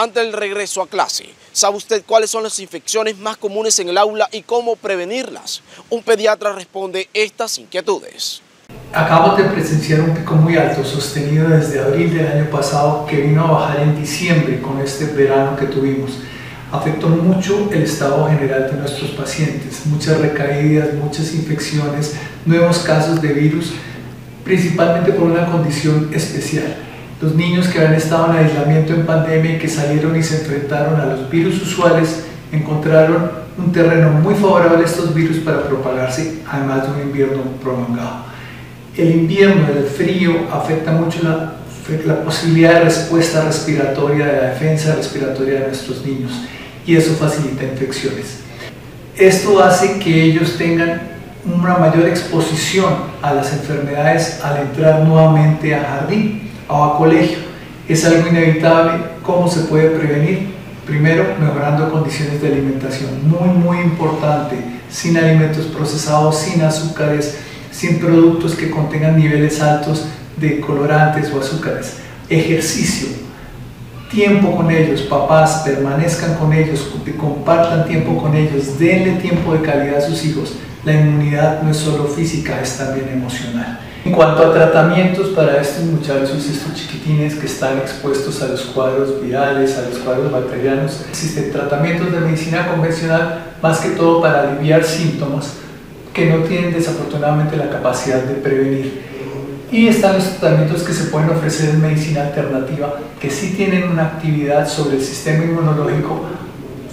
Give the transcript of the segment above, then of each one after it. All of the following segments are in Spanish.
Ante el regreso a clase, ¿sabe usted cuáles son las infecciones más comunes en el aula y cómo prevenirlas? Un pediatra responde estas inquietudes. Acabo de presenciar un pico muy alto, sostenido desde abril del año pasado, que vino a bajar en diciembre con este verano que tuvimos. Afectó mucho el estado general de nuestros pacientes, muchas recaídas, muchas infecciones, nuevos casos de virus, principalmente por una condición especial los niños que habían estado en aislamiento en pandemia y que salieron y se enfrentaron a los virus usuales encontraron un terreno muy favorable a estos virus para propagarse, además de un invierno prolongado. El invierno, el frío, afecta mucho la, la posibilidad de respuesta respiratoria, de la defensa respiratoria de nuestros niños y eso facilita infecciones. Esto hace que ellos tengan una mayor exposición a las enfermedades al entrar nuevamente a jardín o a colegio. Es algo inevitable. ¿Cómo se puede prevenir? Primero, mejorando condiciones de alimentación. Muy, muy importante. Sin alimentos procesados, sin azúcares, sin productos que contengan niveles altos de colorantes o azúcares. Ejercicio. Tiempo con ellos, papás, permanezcan con ellos, compartan tiempo con ellos, denle tiempo de calidad a sus hijos. La inmunidad no es solo física, es también emocional. En cuanto a tratamientos para estos muchachos, estos chiquitines que están expuestos a los cuadros virales, a los cuadros bacterianos, existen tratamientos de medicina convencional más que todo para aliviar síntomas que no tienen desafortunadamente la capacidad de prevenir. Y están los tratamientos que se pueden ofrecer en medicina alternativa que sí tienen una actividad sobre el sistema inmunológico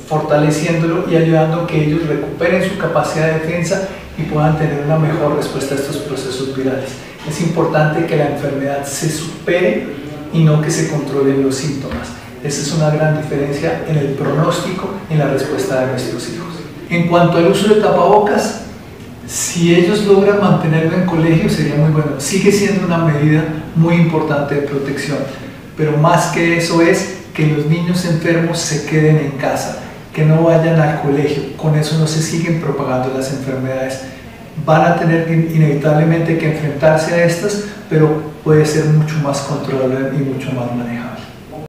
fortaleciéndolo y ayudando a que ellos recuperen su capacidad de defensa y puedan tener una mejor respuesta a estos procesos virales. Es importante que la enfermedad se supere y no que se controlen los síntomas. Esa es una gran diferencia en el pronóstico y en la respuesta de nuestros hijos. En cuanto al uso de tapabocas, si ellos logran mantenerlo en colegio sería muy bueno. Sigue siendo una medida muy importante de protección, pero más que eso es que los niños enfermos se queden en casa que no vayan al colegio, con eso no se siguen propagando las enfermedades. Van a tener inevitablemente que enfrentarse a estas, pero puede ser mucho más controlable y mucho más manejable.